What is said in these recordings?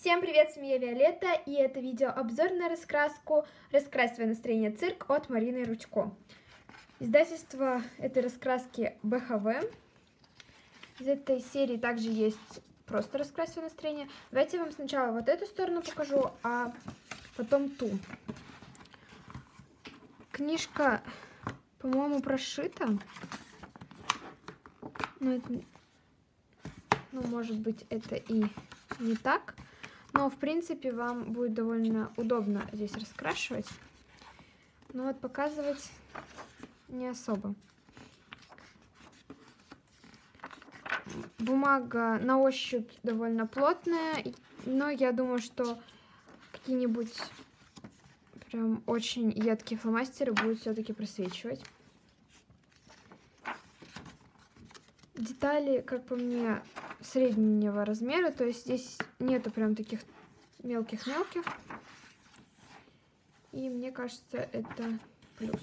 Всем привет, с вами я Виолетта, и это видео обзор на раскраску «Раскрась свое настроение цирк» от Марины Ручко. Издательство этой раскраски БХВ. Из этой серии также есть просто «Раскрась свое настроение». Давайте я вам сначала вот эту сторону покажу, а потом ту. Книжка, по-моему, прошита. Но это... Ну, может быть, это и не так. Но, в принципе, вам будет довольно удобно здесь раскрашивать. Но вот показывать не особо. Бумага на ощупь довольно плотная, но я думаю, что какие-нибудь прям очень едкие фломастеры будут все-таки просвечивать. Детали, как по мне, среднего размера, то есть здесь нету прям таких мелких-мелких. И мне кажется, это плюс.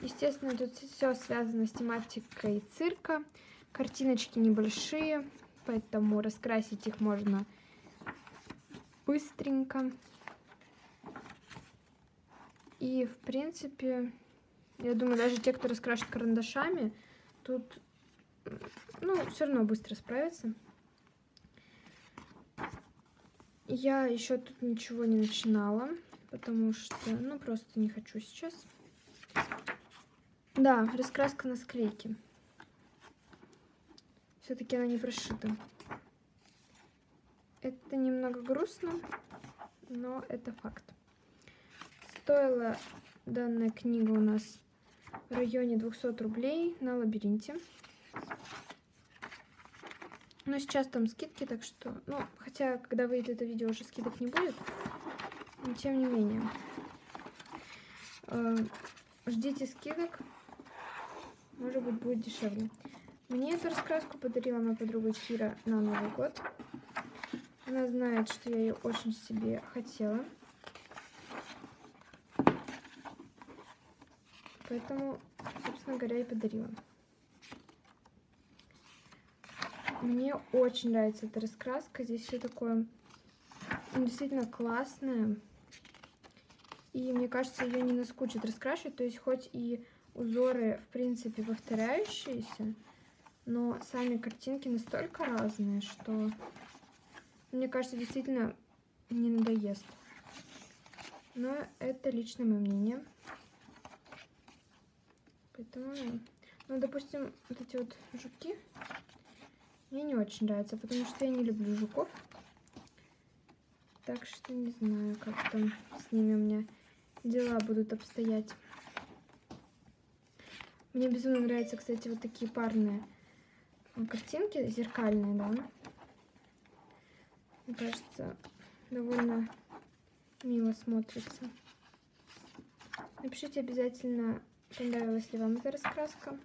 Естественно, тут все связано с тематикой цирка. Картиночки небольшие, поэтому раскрасить их можно быстренько. И, в принципе, я думаю, даже те, кто раскрашивает карандашами, тут, ну, все равно быстро справятся. Я еще тут ничего не начинала, потому что, ну, просто не хочу сейчас. Да, раскраска на склейке. Все-таки она не прошита. Это немного грустно, но это факт. Стоила данная книга у нас в районе 200 рублей на лабиринте. Но сейчас там скидки, так что... Ну, хотя, когда выйдет это видео, уже скидок не будет. Но тем не менее. Э, ждите скидок. Может быть, будет дешевле. Мне эту раскраску подарила моя подруга Кира на Новый год. Она знает, что я ее очень себе хотела. Поэтому, собственно говоря, и подарила. Мне очень нравится эта раскраска. Здесь все такое ну, действительно классное. И мне кажется, ее не наскучит раскрашивать. То есть хоть и узоры, в принципе, повторяющиеся, но сами картинки настолько разные, что, мне кажется, действительно не надоест. Но это личное мое мнение. Поэтому, ну, допустим, вот эти вот жуки мне не очень нравятся, потому что я не люблю жуков. Так что не знаю, как там с ними у меня дела будут обстоять. Мне безумно нравятся, кстати, вот такие парные картинки, зеркальные, да. Мне кажется, довольно мило смотрится. Напишите обязательно понравилась ли вам эта раскраска.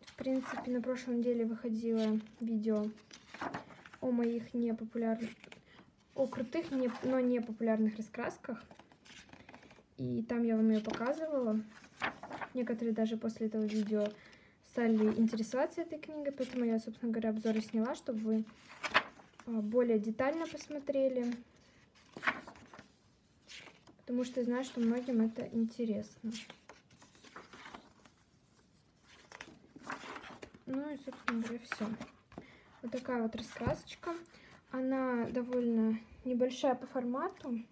В принципе, на прошлой неделе выходило видео о моих непопулярных, о крутых, но не популярных раскрасках. И там я вам ее показывала. Некоторые даже после этого видео стали интересоваться этой книгой, поэтому я, собственно говоря, обзоры сняла, чтобы вы а, более детально посмотрели потому что знаю, что многим это интересно. Ну и, собственно говоря, все. Вот такая вот раскрасочка. Она довольно небольшая по формату.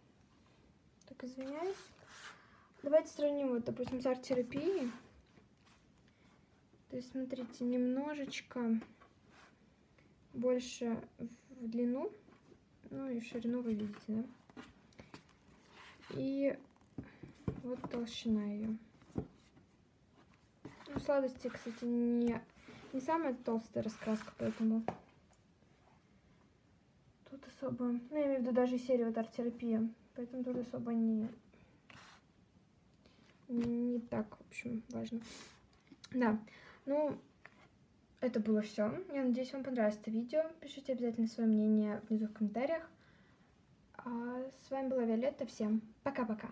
Так, извиняюсь. Давайте сравним, вот, допустим, с арт-терапией. То есть, смотрите, немножечко больше в длину, ну и в ширину вы видите, да? И вот толщина ее. Ну, сладости, кстати, не, не самая толстая раскраска, поэтому тут особо... Ну, я имею в виду даже серию вот арт-терапия, поэтому тут особо не... Не так, в общем, важно. Да, ну, это было все. Я надеюсь, вам понравилось это видео. Пишите обязательно свое мнение внизу в комментариях. А с вами была Виолетта. Всем пока-пока.